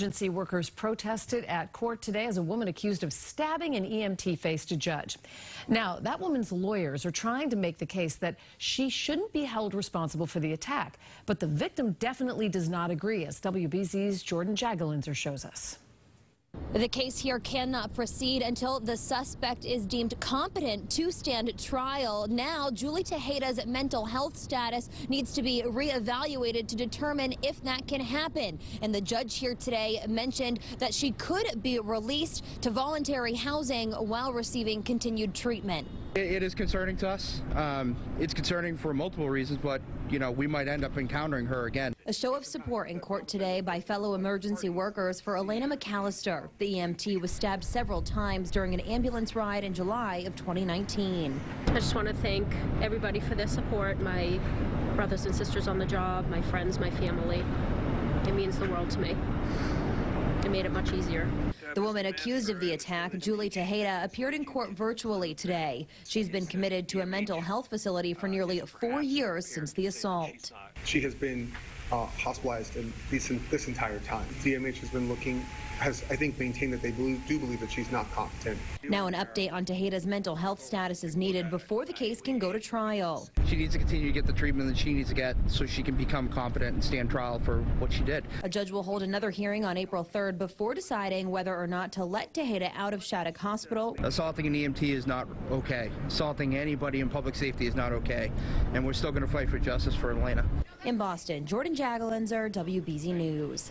Emergency workers protested at court today as a woman accused of stabbing an EMT faced a judge. Now, that woman's lawyers are trying to make the case that she shouldn't be held responsible for the attack. But the victim definitely does not agree, as WBZ's Jordyn Jagolinzer shows us. The case here cannot proceed until the suspect is deemed competent to stand trial. Now, Julie Tejeda's mental health status needs to be reevaluated to determine if that can happen. And the judge here today mentioned that she could be released to voluntary housing while receiving continued treatment. It is concerning to us. Um, it's concerning for multiple reasons, but, you know, we might end up encountering her again. A show of support in court today by fellow emergency workers for Elena McAllister. The EMT was stabbed several times during an ambulance ride in July of 2019. I just want to thank everybody for their support, my brothers and sisters on the job, my friends, my family. It means the world to me. It made it much easier. The woman accused of the attack, Julie Tejeda, appeared in court virtually today. She's been committed to a mental health facility for nearly four years since the assault. She has been uh, hospitalized in this, this entire time. DMH has been looking, has I think maintained that they believe, do believe that she's not competent. Now an update on Tejeda's mental health status is needed before the case can go to trial. She needs to continue to get the treatment that she needs to get so she can become competent and stand trial for what she did. A judge will hold another hearing on April 3rd before deciding whether or not to let Tejeda out of Shattuck Hospital. Assaulting an EMT is not okay. Assaulting anybody in public safety is not okay. And we're still going to fight for justice for Elena. In Boston, Jordyn Jagolinzer, WBZ News.